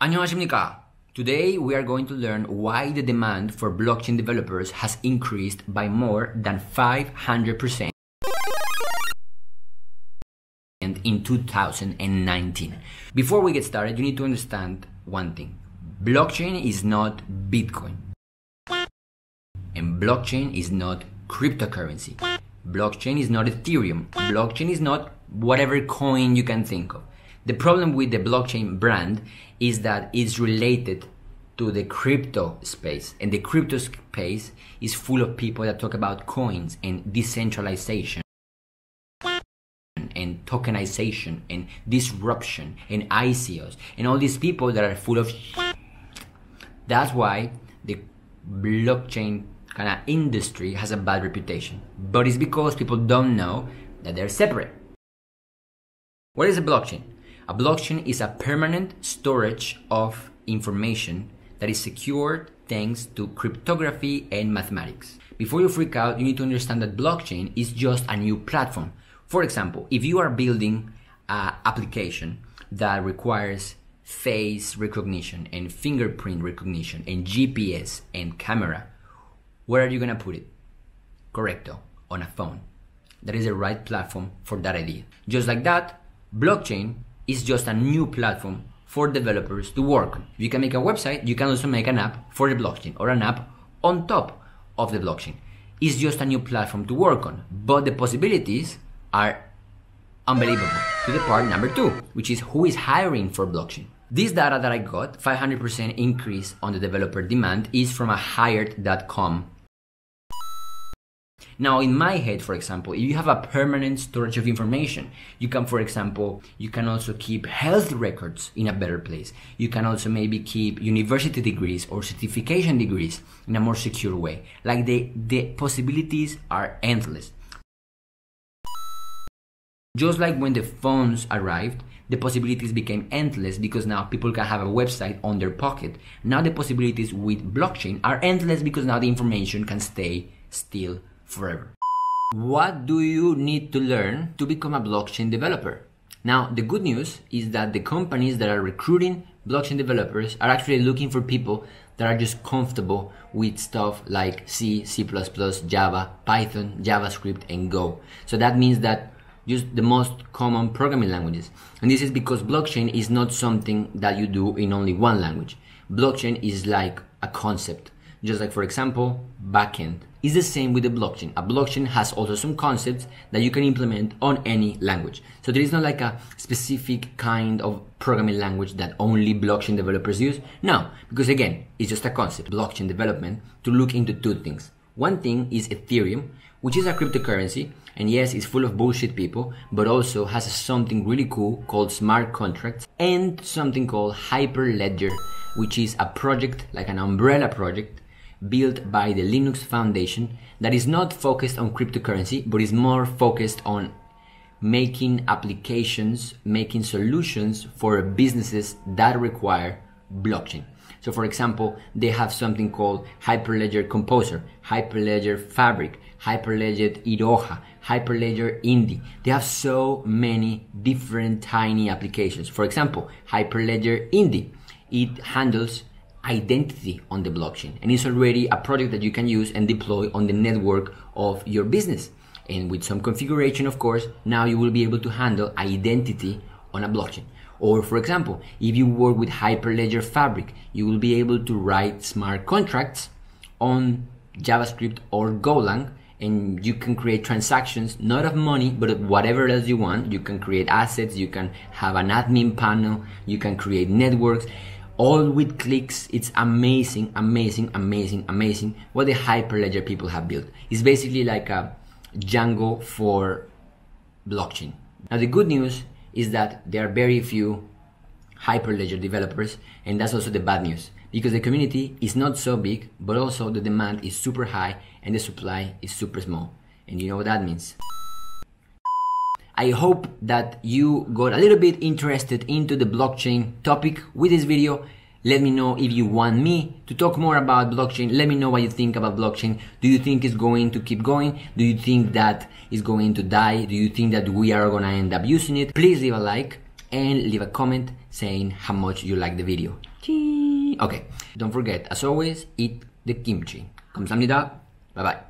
안녕하십니까? Today we are going to learn why the demand for blockchain developers has increased by more than 500% in 2019. Before we get started, you need to understand one thing. Blockchain is not Bitcoin. And blockchain is not cryptocurrency. Blockchain is not Ethereum. Blockchain is not whatever coin you can think of. The problem with the blockchain brand is that it's related to the crypto space. And the crypto space is full of people that talk about coins and decentralization and tokenization and disruption and ICOs and all these people that are full of that's why the blockchain kind of industry has a bad reputation but it's because people don't know that they're separate what is a blockchain a blockchain is a permanent storage of information that is secured thanks to cryptography and mathematics. Before you freak out, you need to understand that blockchain is just a new platform. For example, if you are building an application that requires face recognition and fingerprint recognition and GPS and camera, where are you going to put it? Correcto, on a phone. That is the right platform for that idea. Just like that, blockchain is just a new platform for developers to work on. If you can make a website, you can also make an app for the blockchain or an app on top of the blockchain. It's just a new platform to work on, but the possibilities are unbelievable. To the part number two, which is who is hiring for blockchain. This data that I got, 500% increase on the developer demand, is from a hired.com now, in my head, for example, if you have a permanent storage of information, you can, for example, you can also keep health records in a better place. You can also maybe keep university degrees or certification degrees in a more secure way. Like the, the possibilities are endless. Just like when the phones arrived, the possibilities became endless because now people can have a website on their pocket. Now the possibilities with blockchain are endless because now the information can stay still forever. What do you need to learn to become a blockchain developer? Now, the good news is that the companies that are recruiting blockchain developers are actually looking for people that are just comfortable with stuff like C, C++, Java, Python, JavaScript, and Go. So that means that just the most common programming languages. And this is because blockchain is not something that you do in only one language. Blockchain is like a concept. Just like, for example, backend is the same with the blockchain. A blockchain has also some concepts that you can implement on any language. So there is not like a specific kind of programming language that only blockchain developers use. No, because again, it's just a concept, blockchain development, to look into two things. One thing is Ethereum, which is a cryptocurrency, and yes, it's full of bullshit people, but also has something really cool called smart contracts and something called Hyperledger, which is a project, like an umbrella project, built by the Linux Foundation that is not focused on cryptocurrency but is more focused on making applications, making solutions for businesses that require blockchain. So for example, they have something called Hyperledger Composer, Hyperledger Fabric, Hyperledger Iroha, Hyperledger Indy. They have so many different tiny applications. For example, Hyperledger Indy, it handles identity on the blockchain. And it's already a project that you can use and deploy on the network of your business. And with some configuration of course now you will be able to handle identity on a blockchain. Or for example if you work with hyperledger fabric you will be able to write smart contracts on javascript or golang and you can create transactions not of money but of whatever else you want. You can create assets you can have an admin panel you can create networks all with clicks. It's amazing, amazing, amazing, amazing what the Hyperledger people have built. It's basically like a Django for blockchain. Now the good news is that there are very few Hyperledger developers, and that's also the bad news because the community is not so big, but also the demand is super high and the supply is super small. And you know what that means. I hope that you got a little bit interested into the blockchain topic with this video. Let me know if you want me to talk more about blockchain. Let me know what you think about blockchain. Do you think it's going to keep going? Do you think that it's going to die? Do you think that we are going to end up using it? Please leave a like and leave a comment saying how much you like the video. Chee. Okay, don't forget, as always, eat the kimchi. 감사합니다. Bye bye.